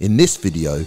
In this video,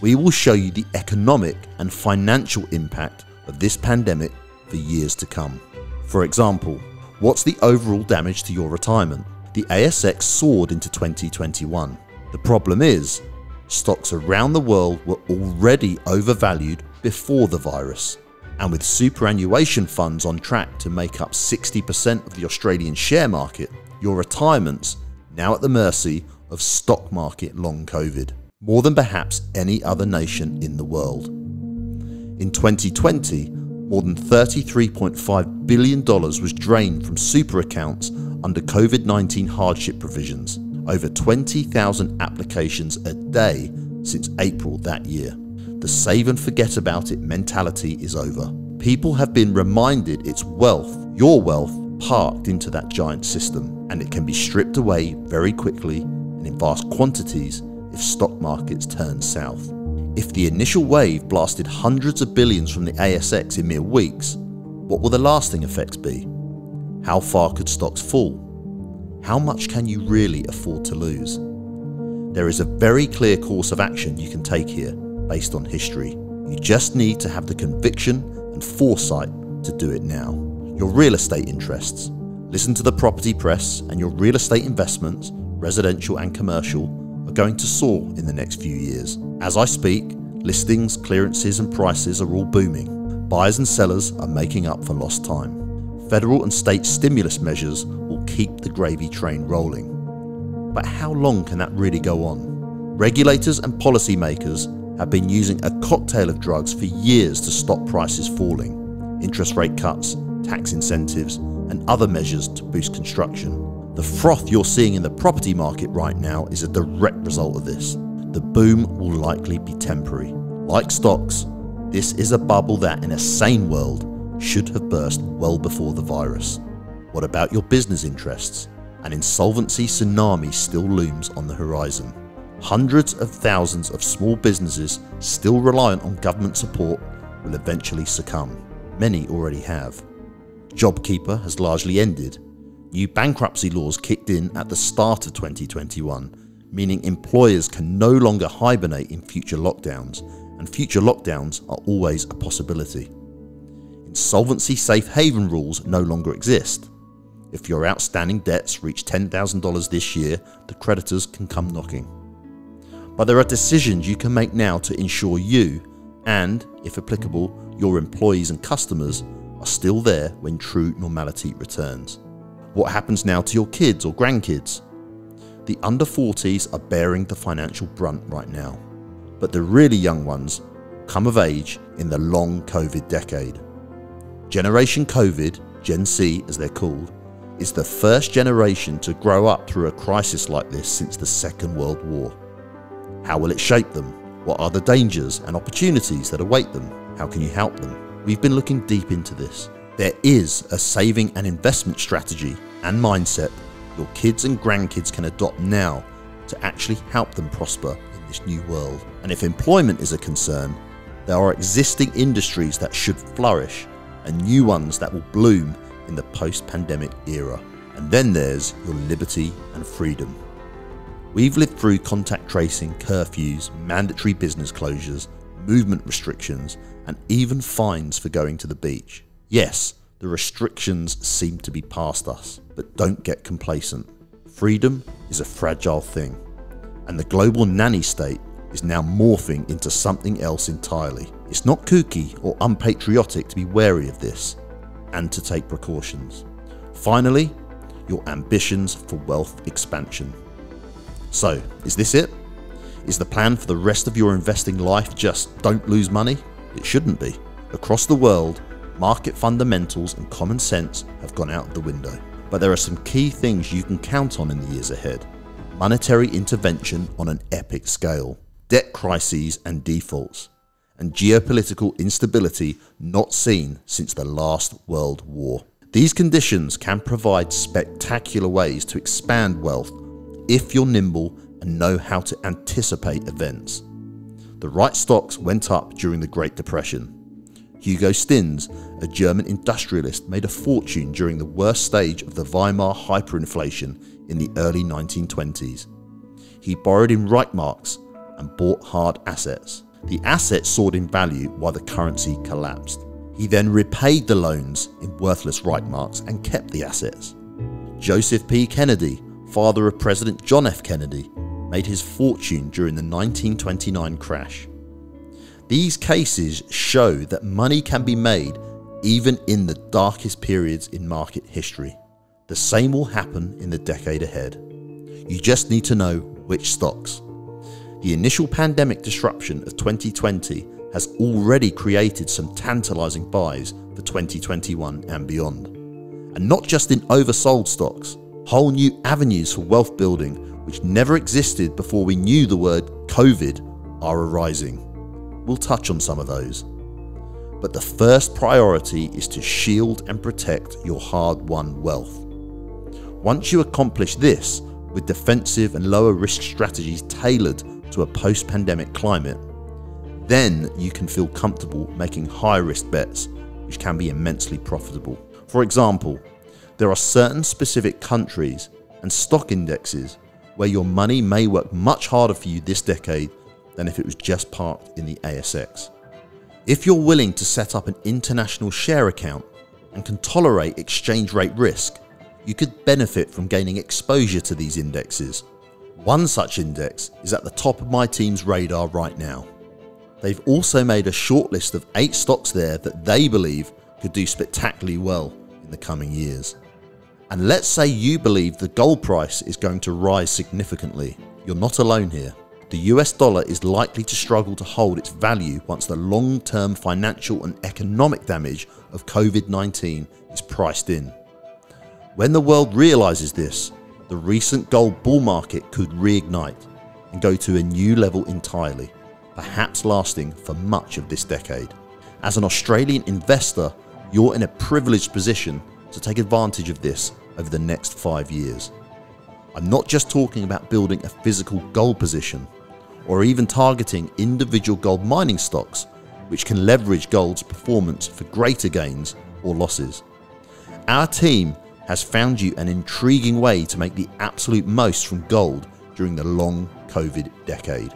we will show you the economic and financial impact of this pandemic for years to come. For example, what's the overall damage to your retirement? The ASX soared into 2021. The problem is, stocks around the world were already overvalued before the virus. And with superannuation funds on track to make up 60% of the Australian share market, your retirement's now at the mercy of stock market long COVID, more than perhaps any other nation in the world. In 2020, more than $33.5 billion was drained from super accounts under COVID 19 hardship provisions, over 20,000 applications a day since April that year. The save and forget about it mentality is over. People have been reminded it's wealth, your wealth, parked into that giant system, and it can be stripped away very quickly and in vast quantities if stock markets turn south. If the initial wave blasted hundreds of billions from the ASX in mere weeks, what will the lasting effects be? How far could stocks fall? How much can you really afford to lose? There is a very clear course of action you can take here based on history. You just need to have the conviction and foresight to do it now. Your real estate interests. Listen to the property press, and your real estate investments, residential and commercial, going to soar in the next few years. As I speak, listings, clearances, and prices are all booming. Buyers and sellers are making up for lost time. Federal and state stimulus measures will keep the gravy train rolling. But how long can that really go on? Regulators and policymakers have been using a cocktail of drugs for years to stop prices falling interest rate cuts, tax incentives, and other measures to boost construction. The froth you're seeing in the property market right now is a direct result of this. The boom will likely be temporary. Like stocks, this is a bubble that, in a sane world, should have burst well before the virus. What about your business interests? An insolvency tsunami still looms on the horizon. Hundreds of thousands of small businesses still reliant on government support will eventually succumb. Many already have. JobKeeper has largely ended. New bankruptcy laws kicked in at the start of 2021, meaning employers can no longer hibernate in future lockdowns, and future lockdowns are always a possibility. Insolvency safe haven rules no longer exist. If your outstanding debts reach $10,000 this year, the creditors can come knocking. But there are decisions you can make now to ensure you, and, if applicable, your employees and customers, are still there when true normality returns. What happens now to your kids or grandkids? The under 40s are bearing the financial brunt right now, but the really young ones come of age in the long COVID decade. Generation COVID, Gen C as they're called, is the first generation to grow up through a crisis like this since the Second World War. How will it shape them? What are the dangers and opportunities that await them? How can you help them? We've been looking deep into this. There is a saving and investment strategy and mindset your kids and grandkids can adopt now to actually help them prosper in this new world. And if employment is a concern, there are existing industries that should flourish and new ones that will bloom in the post pandemic era. And then there's your liberty and freedom. We've lived through contact tracing, curfews, mandatory business closures, movement restrictions, and even fines for going to the beach. Yes, the restrictions seem to be past us, but don't get complacent. Freedom is a fragile thing, and the global nanny state is now morphing into something else entirely. It's not kooky or unpatriotic to be wary of this and to take precautions. Finally, your ambitions for wealth expansion. So, is this it? Is the plan for the rest of your investing life just don't lose money? It shouldn't be. Across the world, market fundamentals and common sense have gone out the window. But there are some key things you can count on in the years ahead. Monetary intervention on an epic scale, debt crises and defaults, and geopolitical instability not seen since the last World War. These conditions can provide spectacular ways to expand wealth if you're nimble and know how to anticipate events. The right stocks went up during the Great Depression. Hugo Stinnes, a German industrialist, made a fortune during the worst stage of the Weimar hyperinflation in the early 1920s. He borrowed in Reichmarks and bought hard assets. The assets soared in value while the currency collapsed. He then repaid the loans in worthless Reichmarks and kept the assets. Joseph P. Kennedy, father of President John F. Kennedy, made his fortune during the 1929 crash. These cases show that money can be made even in the darkest periods in market history. The same will happen in the decade ahead. You just need to know which stocks. The initial pandemic disruption of 2020 has already created some tantalising buys for 2021 and beyond. And not just in oversold stocks, whole new avenues for wealth building which never existed before we knew the word COVID are arising. We'll touch on some of those. But the first priority is to shield and protect your hard won wealth. Once you accomplish this with defensive and lower risk strategies tailored to a post pandemic climate, then you can feel comfortable making high risk bets, which can be immensely profitable. For example, there are certain specific countries and stock indexes where your money may work much harder for you this decade than if it was just parked in the ASX. If you're willing to set up an international share account and can tolerate exchange rate risk, you could benefit from gaining exposure to these indexes. One such index is at the top of my team's radar right now. They've also made a shortlist of 8 stocks there that they believe could do spectacularly well in the coming years. And let's say you believe the gold price is going to rise significantly. You're not alone here. The US dollar is likely to struggle to hold its value once the long term financial and economic damage of COVID 19 is priced in. When the world realises this, the recent gold bull market could reignite and go to a new level entirely, perhaps lasting for much of this decade. As an Australian investor, you're in a privileged position to take advantage of this over the next five years. I'm not just talking about building a physical gold position or even targeting individual gold mining stocks which can leverage gold's performance for greater gains or losses. Our team has found you an intriguing way to make the absolute most from gold during the long COVID decade.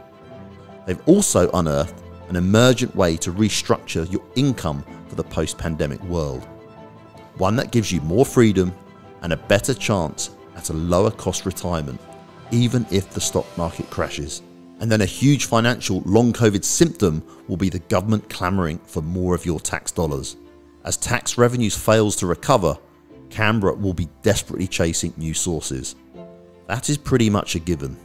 They've also unearthed an emergent way to restructure your income for the post pandemic world one that gives you more freedom and a better chance at a lower cost retirement, even if the stock market crashes. And then a huge financial long COVID symptom will be the government clamouring for more of your tax dollars. As tax revenues fails to recover, Canberra will be desperately chasing new sources. That is pretty much a given.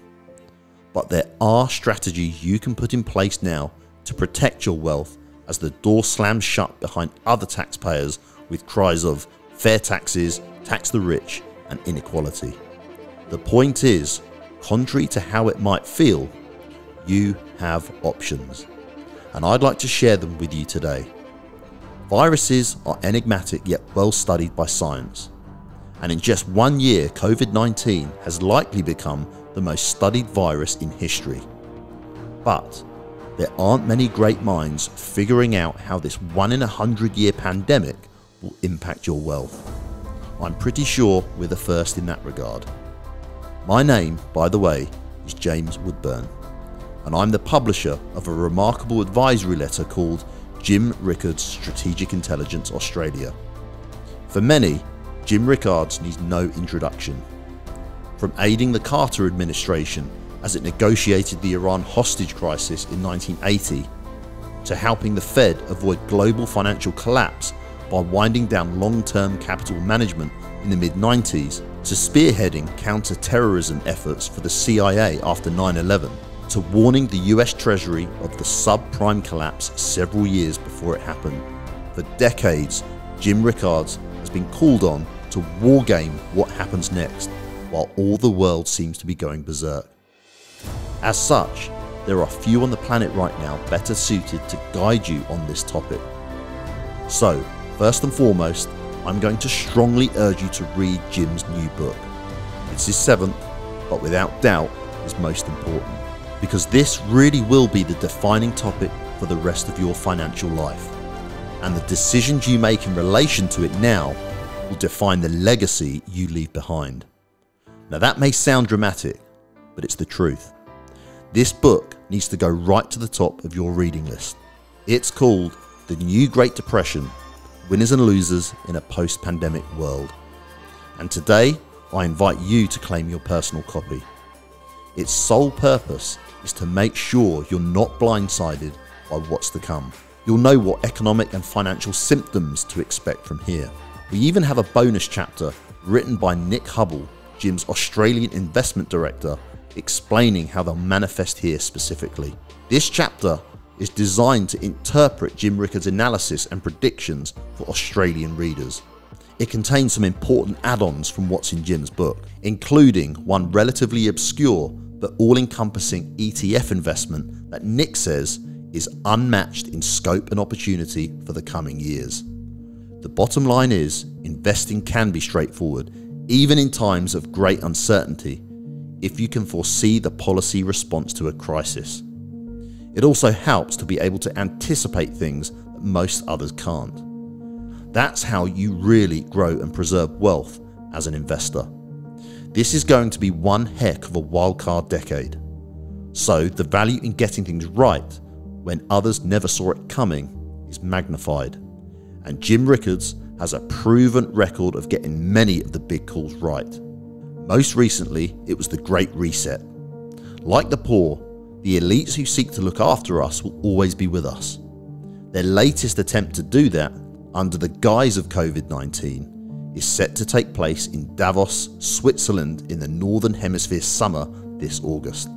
But there are strategies you can put in place now to protect your wealth as the door slams shut behind other taxpayers with cries of fair taxes, tax the rich, and inequality. The point is, contrary to how it might feel, you have options. And I'd like to share them with you today. Viruses are enigmatic yet well studied by science. And in just one year, COVID 19 has likely become the most studied virus in history. But there aren't many great minds figuring out how this one in a hundred year pandemic will impact your wealth. I'm pretty sure we're the first in that regard. My name, by the way, is James Woodburn, and I'm the publisher of a remarkable advisory letter called Jim Rickards Strategic Intelligence Australia. For many, Jim Rickards needs no introduction. From aiding the Carter administration as it negotiated the Iran hostage crisis in 1980, to helping the Fed avoid global financial collapse by winding down long term capital management in the mid 90s, to spearheading counter terrorism efforts for the CIA after 9 11, to warning the US Treasury of the subprime collapse several years before it happened. For decades, Jim Rickards has been called on to wargame what happens next, while all the world seems to be going berserk. As such, there are few on the planet right now better suited to guide you on this topic. So, First and foremost, I'm going to strongly urge you to read Jim's new book. It's his seventh, but without doubt his most important, because this really will be the defining topic for the rest of your financial life. And the decisions you make in relation to it now will define the legacy you leave behind. Now, that may sound dramatic, but it's the truth. This book needs to go right to the top of your reading list. It's called The New Great Depression Winners and Losers in a Post Pandemic World. And today, I invite you to claim your personal copy. Its sole purpose is to make sure you're not blindsided by what's to come. You'll know what economic and financial symptoms to expect from here. We even have a bonus chapter written by Nick Hubble, Jim's Australian investment director, explaining how they'll manifest here specifically. This chapter is designed to interpret Jim Rickards' analysis and predictions for Australian readers. It contains some important add-ons from what's in Jim's book, including one relatively obscure but all-encompassing ETF investment that Nick says is unmatched in scope and opportunity for the coming years. The bottom line is, investing can be straightforward, even in times of great uncertainty, if you can foresee the policy response to a crisis. It also helps to be able to anticipate things that most others can't. That's how you really grow and preserve wealth as an investor. This is going to be one heck of a wildcard decade. So the value in getting things right when others never saw it coming is magnified. And Jim Rickards has a proven record of getting many of the big calls right. Most recently, it was the Great Reset. Like the poor, the elites who seek to look after us will always be with us. Their latest attempt to do that, under the guise of COVID 19, is set to take place in Davos, Switzerland in the Northern Hemisphere summer this August.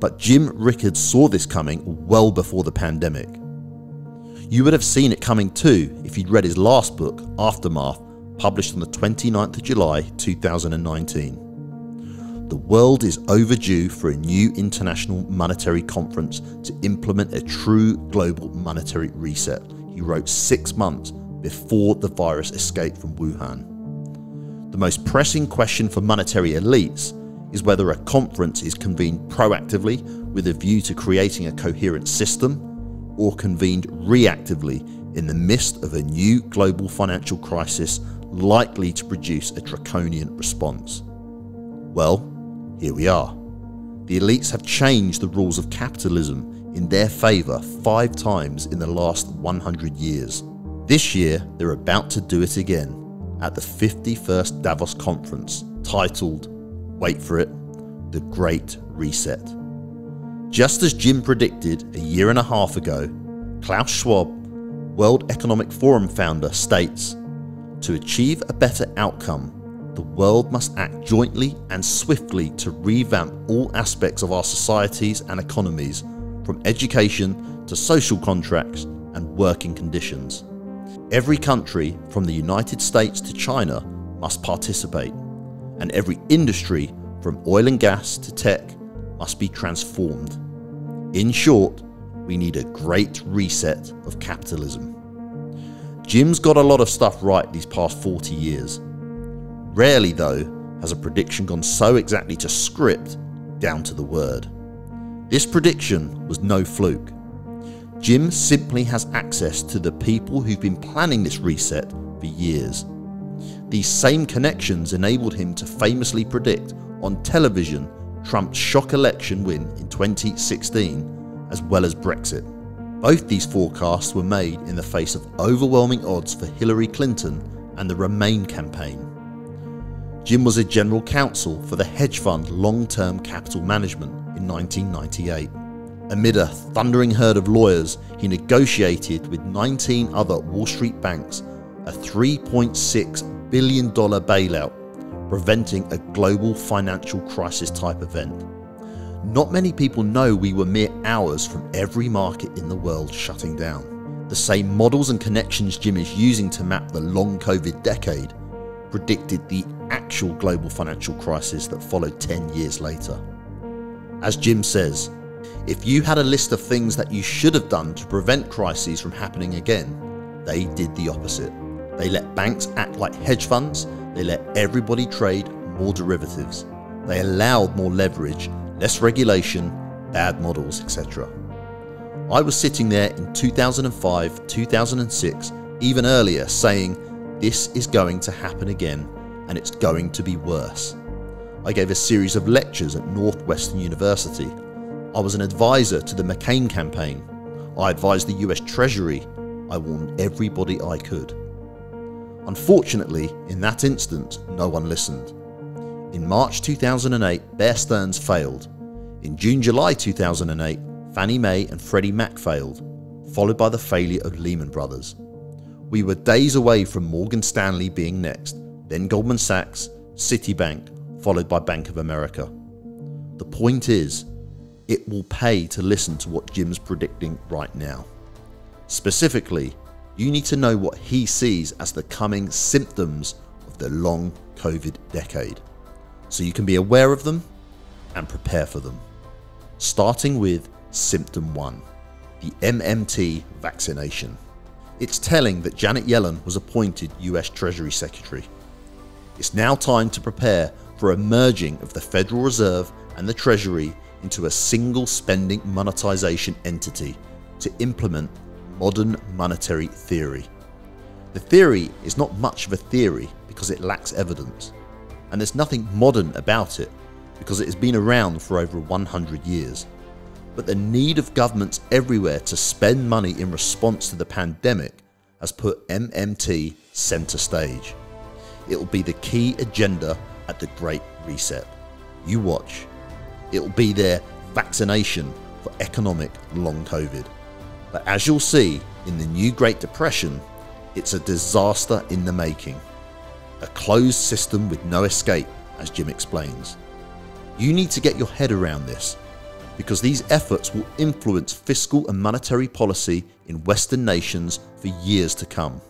But Jim Rickards saw this coming well before the pandemic. You would have seen it coming too if you'd read his last book, Aftermath, published on the 29th of July 2019. The world is overdue for a new international monetary conference to implement a true global monetary reset, he wrote six months before the virus escaped from Wuhan. The most pressing question for monetary elites is whether a conference is convened proactively with a view to creating a coherent system or convened reactively in the midst of a new global financial crisis likely to produce a draconian response. Well, here we are. The elites have changed the rules of capitalism in their favour five times in the last 100 years. This year, they're about to do it again at the 51st Davos conference titled, wait for it, The Great Reset. Just as Jim predicted a year and a half ago, Klaus Schwab, World Economic Forum founder, states To achieve a better outcome, the world must act jointly and swiftly to revamp all aspects of our societies and economies, from education to social contracts and working conditions. Every country, from the United States to China, must participate, and every industry, from oil and gas to tech, must be transformed. In short, we need a great reset of capitalism. Jim's got a lot of stuff right these past 40 years Rarely, though, has a prediction gone so exactly to script down to the word. This prediction was no fluke. Jim simply has access to the people who've been planning this reset for years. These same connections enabled him to famously predict on television Trump's shock election win in 2016 as well as Brexit. Both these forecasts were made in the face of overwhelming odds for Hillary Clinton and the Remain campaign. Jim was a general counsel for the hedge fund Long Term Capital Management in 1998. Amid a thundering herd of lawyers, he negotiated with 19 other Wall Street banks a $3.6 billion bailout, preventing a global financial crisis type event. Not many people know we were mere hours from every market in the world shutting down. The same models and connections Jim is using to map the long COVID decade predicted the actual global financial crisis that followed 10 years later. As Jim says, if you had a list of things that you should have done to prevent crises from happening again, they did the opposite. They let banks act like hedge funds, they let everybody trade more derivatives, they allowed more leverage, less regulation, bad models, etc. I was sitting there in 2005, 2006, even earlier, saying this is going to happen again and it's going to be worse. I gave a series of lectures at Northwestern University. I was an advisor to the McCain campaign. I advised the US Treasury. I warned everybody I could. Unfortunately, in that instance, no one listened. In March 2008, Bear Stearns failed. In June July 2008, Fannie Mae and Freddie Mac failed, followed by the failure of Lehman Brothers. We were days away from Morgan Stanley being next, then Goldman Sachs, Citibank, followed by Bank of America. The point is, it will pay to listen to what Jim's predicting right now. Specifically, you need to know what he sees as the coming symptoms of the long COVID decade, so you can be aware of them and prepare for them. Starting with symptom 1 the MMT vaccination. It's telling that Janet Yellen was appointed US Treasury Secretary. It's now time to prepare for a merging of the Federal Reserve and the Treasury into a single spending monetization entity to implement modern monetary theory. The theory is not much of a theory because it lacks evidence, and there's nothing modern about it because it has been around for over 100 years. But the need of governments everywhere to spend money in response to the pandemic has put MMT centre stage. It will be the key agenda at the Great Reset. You watch. It will be their vaccination for economic long COVID. But as you'll see in the new Great Depression, it's a disaster in the making. A closed system with no escape, as Jim explains. You need to get your head around this because these efforts will influence fiscal and monetary policy in Western nations for years to come.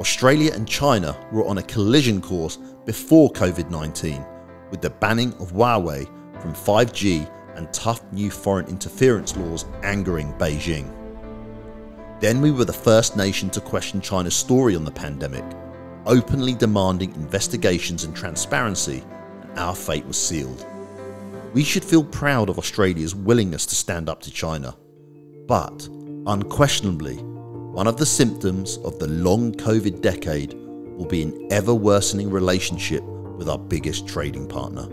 Australia and China were on a collision course before COVID 19 with the banning of Huawei from 5G and tough new foreign interference laws angering Beijing. Then we were the first nation to question China's story on the pandemic, openly demanding investigations and transparency, and our fate was sealed. We should feel proud of Australia's willingness to stand up to China. But, unquestionably, one of the symptoms of the long COVID decade will be an ever worsening relationship with our biggest trading partner.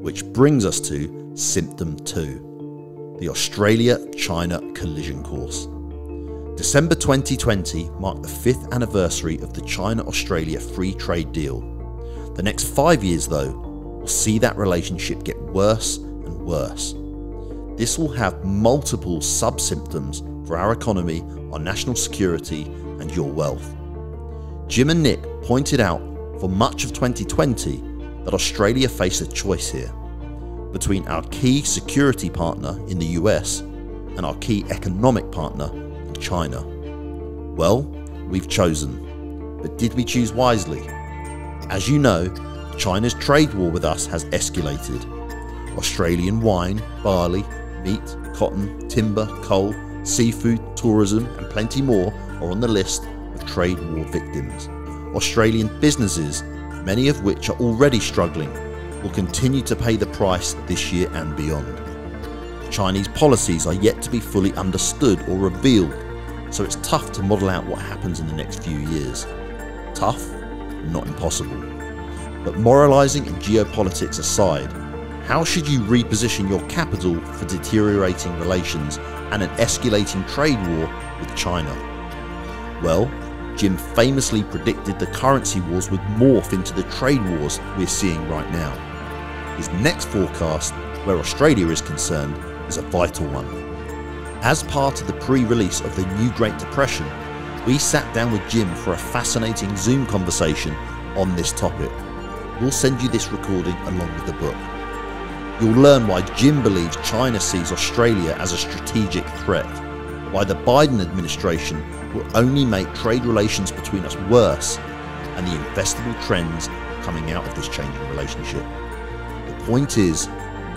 Which brings us to symptom 2 the Australia China collision course. December 2020 marked the fifth anniversary of the China Australia free trade deal. The next five years, though, will see that relationship get worse and worse. This will have multiple sub symptoms for our economy, our national security, and your wealth. Jim and Nick pointed out for much of 2020 that Australia faced a choice here between our key security partner in the US and our key economic partner in China. Well, we've chosen. But did we choose wisely? As you know, China's trade war with us has escalated. Australian wine, barley, meat, cotton, timber, coal, seafood, tourism, and plenty more are on the list of trade war victims. Australian businesses, many of which are already struggling, will continue to pay the price this year and beyond. Chinese policies are yet to be fully understood or revealed, so it's tough to model out what happens in the next few years. Tough, not impossible. But moralising and geopolitics aside, how should you reposition your capital for deteriorating relations and an escalating trade war with China? Well, Jim famously predicted the currency wars would morph into the trade wars we're seeing right now. His next forecast, where Australia is concerned, is a vital one. As part of the pre release of the new Great Depression, we sat down with Jim for a fascinating Zoom conversation on this topic. We'll send you this recording along with the book. You'll learn why Jim believes China sees Australia as a strategic threat, why the Biden administration will only make trade relations between us worse, and the investable trends coming out of this changing relationship The point is,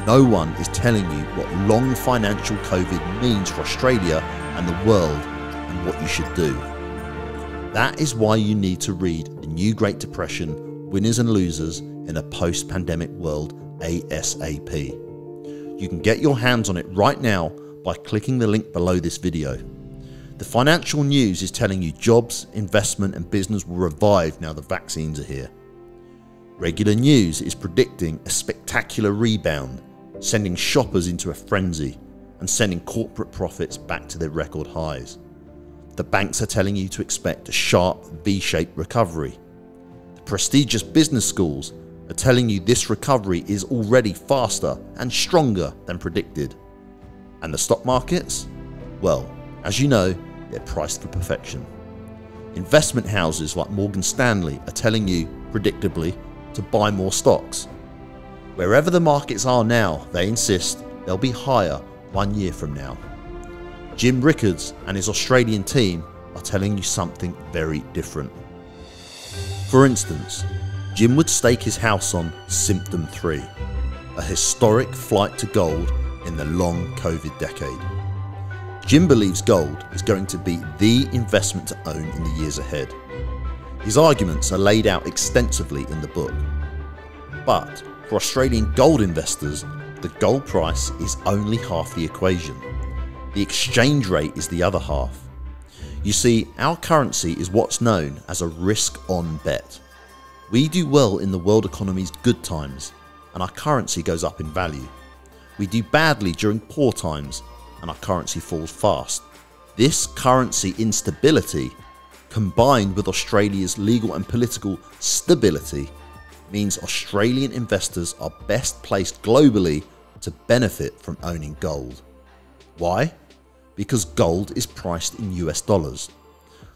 no one is telling you what long financial COVID means for Australia and the world and what you should do. That is why you need to read The New Great Depression Winners and Losers in a Post Pandemic World ASAP. You can get your hands on it right now by clicking the link below this video. The financial news is telling you jobs, investment, and business will revive now the vaccines are here. Regular News is predicting a spectacular rebound. sending shoppers into a frenzy and sending corporate profits back to their record highs. The banks are telling you to expect a sharp V shaped recovery. The prestigious business schools are telling you this recovery is already faster and stronger than predicted. And the stock markets? Well, as you know, they're priced for perfection. Investment houses like Morgan Stanley are telling you, predictably, to buy more stocks. Wherever the markets are now, they insist they'll be higher one year from now. Jim Rickards and his Australian team are telling you something very different. For instance, Jim would stake his house on Symptom 3, a historic flight to gold in the long COVID decade. Jim believes gold is going to be the investment to own in the years ahead. His arguments are laid out extensively in the book. But for Australian gold investors, the gold price is only half the equation. The exchange rate is the other half. You see, our currency is what's known as a risk on bet. We do well in the world economy's good times, and our currency goes up in value. We do badly during poor times, and our currency falls fast. This currency instability, combined with Australia's legal and political stability, means Australian investors are best placed globally to benefit from owning gold. Why? Because gold is priced in US dollars.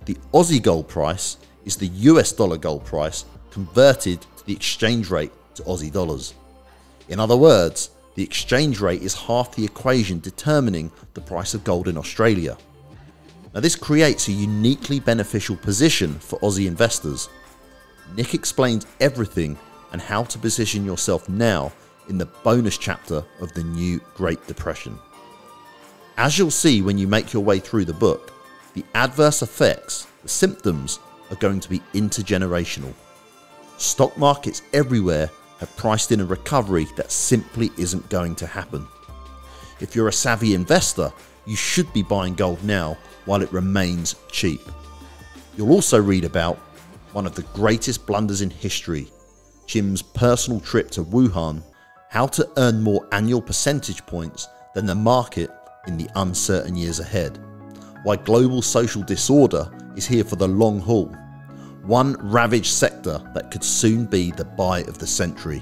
The Aussie gold price is the US dollar gold price converted to the exchange rate to Aussie dollars. In other words, the exchange rate is half the equation determining the price of gold in Australia. Now this creates a uniquely beneficial position for Aussie investors. Nick explains everything and how to position yourself now in the bonus chapter of the new Great Depression. As you'll see when you make your way through the book, the adverse effects, the symptoms, are going to be intergenerational. Stock markets everywhere have priced in a recovery that simply isn't going to happen. If you're a savvy investor, you should be buying gold now while it remains cheap. You'll also read about one of the greatest blunders in history, Jim's personal trip to Wuhan, how to earn more annual percentage points than the market in the uncertain years ahead, why global social disorder is here for the long haul, one ravaged sector that could soon be the buy of the century,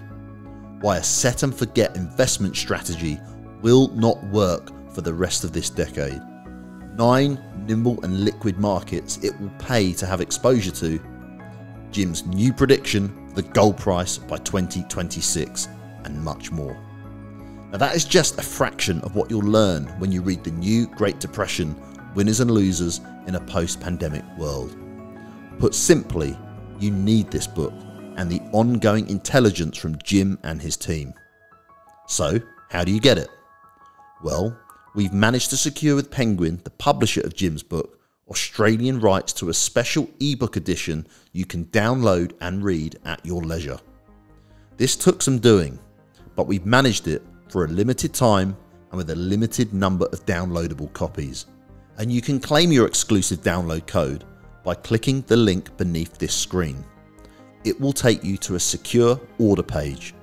why a set and forget investment strategy will not work for the rest of this decade, nine nimble and liquid markets it will pay to have exposure to, Jim's new prediction the gold price by 2026, and much more. Now, that is just a fraction of what you'll learn when you read the new Great Depression Winners and Losers in a Post Pandemic World. Put simply, you need this book and the ongoing intelligence from Jim and his team. So, how do you get it? Well, we've managed to secure with Penguin, the publisher of Jim's book, Australian rights to a special ebook edition you can download and read at your leisure. This took some doing, but we've managed it for a limited time and with a limited number of downloadable copies. And you can claim your exclusive download code by clicking the link beneath this screen. It will take you to a secure order page.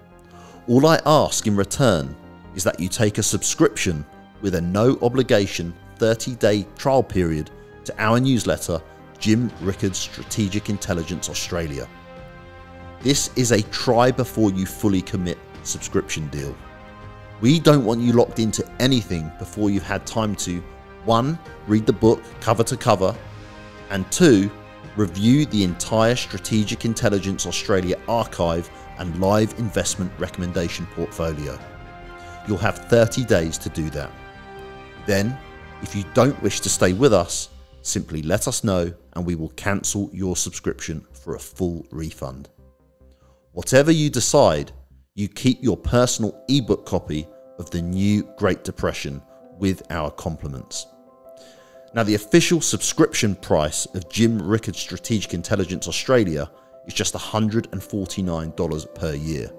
All I ask in return is that you take a subscription with a no obligation 30 day trial period to our newsletter, Jim Rickards Strategic Intelligence Australia. This is a try before you fully commit subscription deal. We don't want you locked into anything before you've had time to 1. Read the book cover to cover, and 2. Review the entire Strategic Intelligence Australia archive and live investment recommendation portfolio. You'll have 30 days to do that. Then, if you don't wish to stay with us, simply let us know and we will cancel your subscription for a full refund. Whatever you decide, you keep your personal ebook copy of the new Great Depression with our compliments. Now, the official subscription price of Jim Rickard Strategic Intelligence Australia is just $149 per year.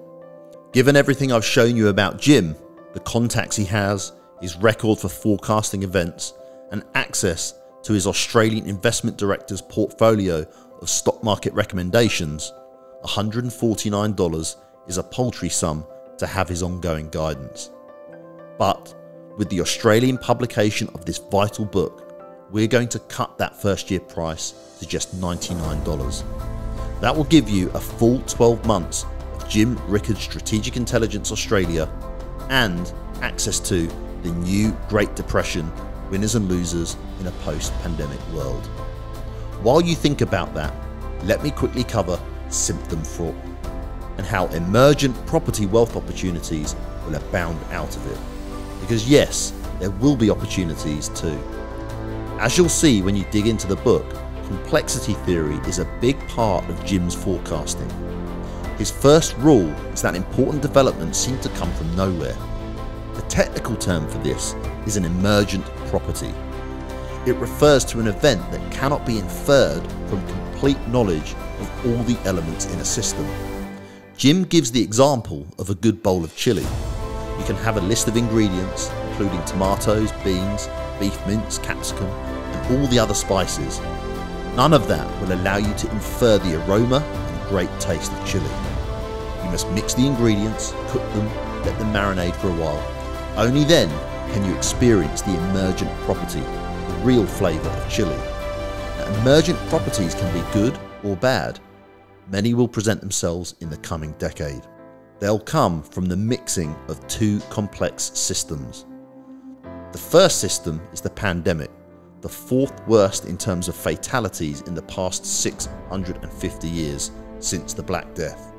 Given everything I've shown you about Jim, the contacts he has, his record for forecasting events, and access to his Australian investment director's portfolio of stock market recommendations, $149 is a paltry sum to have his ongoing guidance. But with the Australian publication of this vital book, we're going to cut that first year price to just $99. That will give you a full 12 months of Jim Rickards Strategic Intelligence Australia and access to the new Great Depression winners and losers in a post pandemic world. While you think about that, let me quickly cover symptom fraud and how emergent property wealth opportunities will abound out of it. Because, yes, there will be opportunities too. As you'll see when you dig into the book, complexity theory is a big part of Jim's forecasting. His first rule is that important developments seem to come from nowhere. The technical term for this is an emergent property. It refers to an event that cannot be inferred from complete knowledge of all the elements in a system. Jim gives the example of a good bowl of chili. You can have a list of ingredients, including tomatoes, beans, beef mince, capsicum, all the other spices. None of that will allow you to infer the aroma and great taste of chili. You must mix the ingredients, cook them, let them marinate for a while. Only then can you experience the emergent property, the real flavour of chili. Now, emergent properties can be good or bad. Many will present themselves in the coming decade. They'll come from the mixing of two complex systems. The first system is the pandemic, the fourth worst in terms of fatalities in the past 650 years since the Black Death.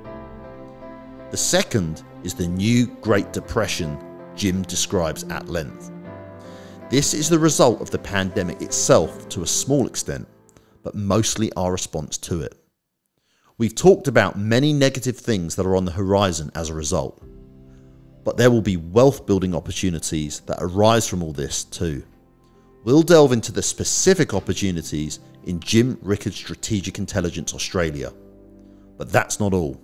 The second is the new Great Depression Jim describes at length. This is the result of the pandemic itself to a small extent, but mostly our response to it. We've talked about many negative things that are on the horizon as a result, but there will be wealth building opportunities that arise from all this too. We'll delve into the specific opportunities in Jim Rickards Strategic Intelligence Australia. But that's not all.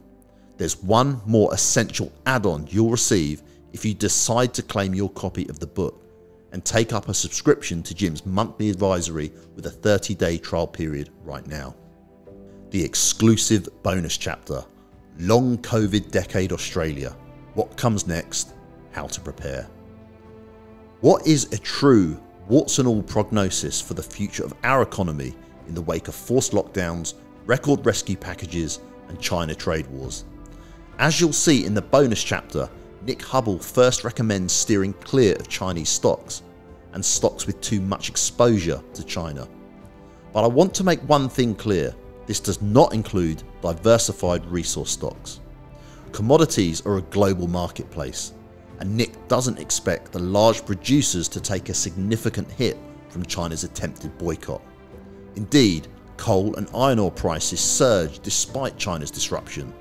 There's one more essential add on you'll receive if you decide to claim your copy of the book and take up a subscription to Jim's monthly advisory with a 30 day trial period right now. The exclusive bonus chapter Long COVID Decade Australia What Comes Next, How to Prepare. What is a true warts and all prognosis for the future of our economy in the wake of forced lockdowns, record rescue packages, and China trade wars. As you'll see in the bonus chapter, Nick Hubble first recommends steering clear of Chinese stocks and stocks with too much exposure to China. But I want to make one thing clear this does not include diversified resource stocks. Commodities are a global marketplace and Nick doesn't expect the large producers to take a significant hit from China's attempted boycott. Indeed, coal and iron ore prices surged despite China's disruption.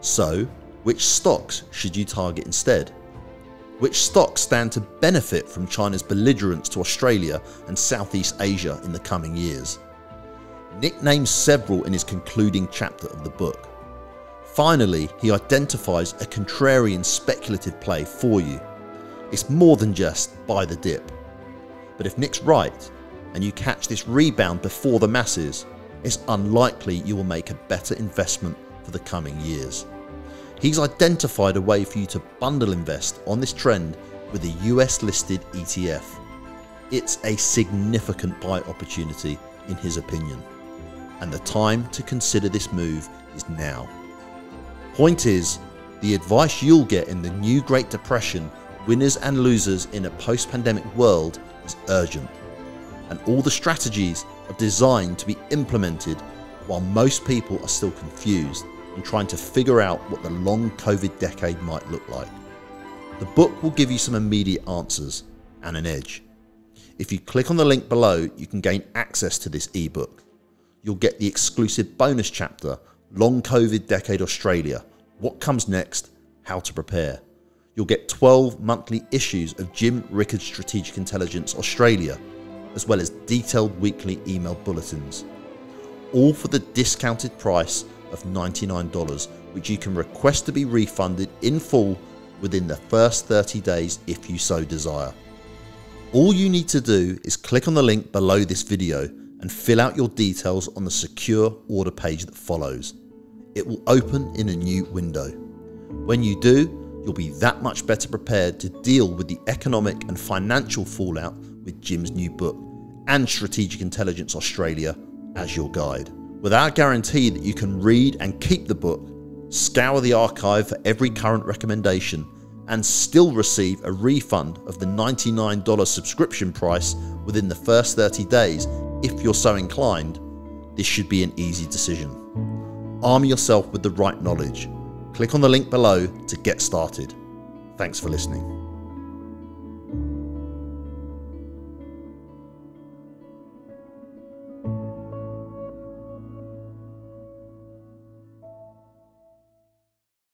So, which stocks should you target instead? Which stocks stand to benefit from China's belligerence to Australia and Southeast Asia in the coming years? Nick names several in his concluding chapter of the book. Finally, he identifies a contrarian speculative play for you. It's more than just buy the dip. But if Nick's right, and you catch this rebound before the masses, it's unlikely you will make a better investment for the coming years. He's identified a way for you to bundle invest on this trend with a US listed ETF. It's a significant buy opportunity in his opinion, and the time to consider this move is now. Point is, the advice you'll get in the new Great Depression, winners and losers in a post pandemic world, is urgent. And all the strategies are designed to be implemented while most people are still confused and trying to figure out what the long COVID decade might look like. The book will give you some immediate answers and an edge. If you click on the link below, you can gain access to this ebook. You'll get the exclusive bonus chapter Long COVID Decade Australia, What Comes Next, How to Prepare. You'll get 12 monthly issues of Jim Rickards Strategic Intelligence Australia, as well as detailed weekly email bulletins. All for the discounted price of $99, which you can request to be refunded in full within the first 30 days if you so desire. All you need to do is click on the link below this video and fill out your details on the secure order page that follows it will open in a new window. When you do, you'll be that much better prepared to deal with the economic and financial fallout with Jim's new book and Strategic Intelligence Australia as your guide. With our guarantee that you can read and keep the book, scour the archive for every current recommendation, and still receive a refund of the $99 subscription price within the first 30 days if you're so inclined, this should be an easy decision. Arm yourself with the right knowledge. Click on the link below to get started. Thanks for listening.